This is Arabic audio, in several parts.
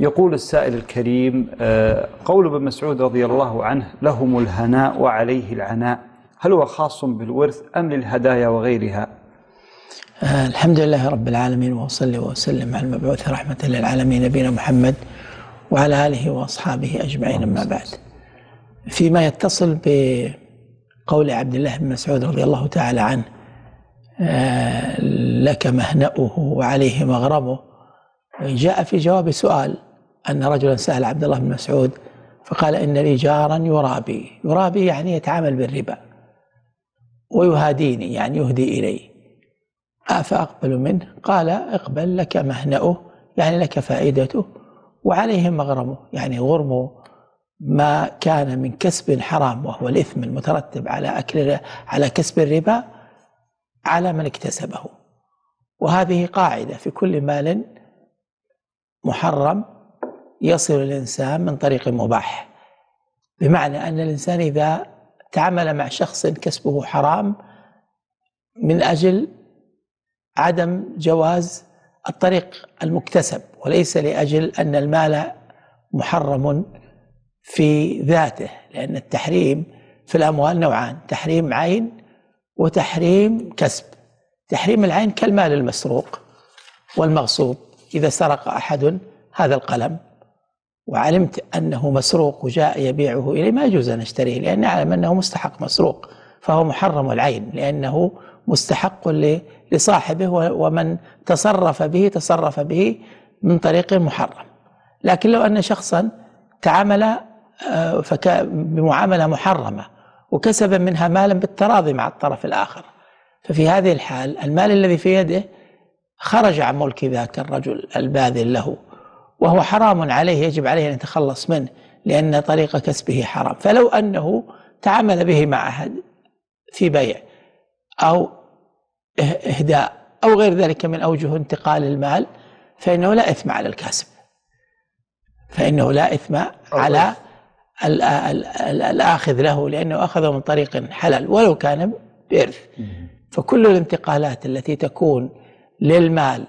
يقول السائل الكريم آه، قول ابن مسعود رضي الله عنه لهم الهناء وعليه العناء. هل هو خاص بالورث أم للهدايا وغيرها؟ آه، الحمد لله رب العالمين وصلي وسلم على المبعوث رحمة للعالمين نبينا محمد وعلى آله وأصحابه أجمعين أما بعد. فيما يتصل بقول عبد الله بن مسعود رضي الله تعالى عنه آه، لك مهنأه وعليه مغرمه جاء في جواب سؤال. أن رجلا سأل عبد الله بن مسعود فقال إن لي جارا يرابي. يرابي يعني يتعامل بالربا ويهاديني يعني يهدي إلي. أفأقبل منه. قال اقبل لك مهنأه يعني لك فائدته وعليه مغرمه يعني غرمه ما كان من كسب حرام وهو الإثم المترتب على أكل على كسب الربا على من اكتسبه. وهذه قاعدة في كل مال محرم يصل الإنسان من طريق مباح. بمعنى أن الإنسان إذا تعامل مع شخص كسبه حرام من أجل عدم جواز الطريق المكتسب وليس لأجل أن المال محرم في ذاته لأن التحريم في الأموال نوعان تحريم عين وتحريم كسب. تحريم العين كالمال المسروق والمغصوب إذا سرق أحد هذا القلم. وعلمت أنه مسروق وجاء يبيعه إلي ما يجوز أن أشتريه لأن أعلم أنه مستحق مسروق فهو محرم العين لأنه مستحق لصاحبه ومن تصرف به تصرف به من طريق محرم. لكن لو أن شخصا تعامل آه، بمعاملة محرمة وكسب منها مالا بالتراضي مع الطرف الآخر. ففي هذه الحال المال الذي في يده خرج عن ملك ذاك الرجل الباذل له. وهو حرام عليه يجب عليه أن يتخلص منه لأن طريق كسبه حرام. فلو أنه تعامل به مع أحد في بيع أو إهداء أو غير ذلك من أوجه انتقال المال فإنه لا إثم على الكاسب. فإنه لا إثم على الآخذ له لأنه أخذه من طريق حلال ولو كان بإرث. فكل الانتقالات التي تكون للمال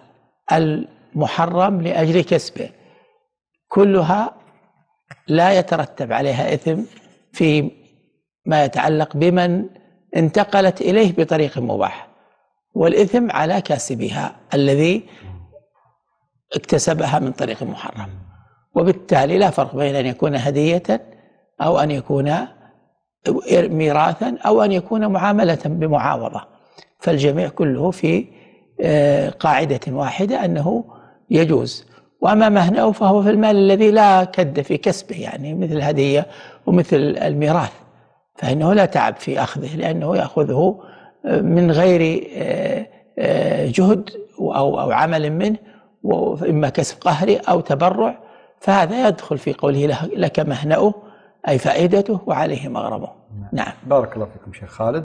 المحرم لأجل كسبه كلها لا يترتب عليها إثم في ما يتعلق بمن انتقلت إليه بطريق مباح والإثم على كاسبها الذي اكتسبها من طريق محرم. وبالتالي لا فرق بين أن يكون هدية أو أن يكون ميراثا أو أن يكون معاملة بمعاوضة. فالجميع كله في آه، قاعدة واحدة أنه يجوز. وأما مهنه فهو في المال الذي لا كد في كسبه يعني مثل الهدية ومثل الميراث فإنه لا تعب في أخذه لأنه يأخذه آه، من غير آه، جهد أو أو عمل منه وإما كسب قهري أو تبرع فهذا يدخل في قوله لك مهنأه أي فائدته وعليه مغرمه نعم. بارك الله فيكم شيخ خالد.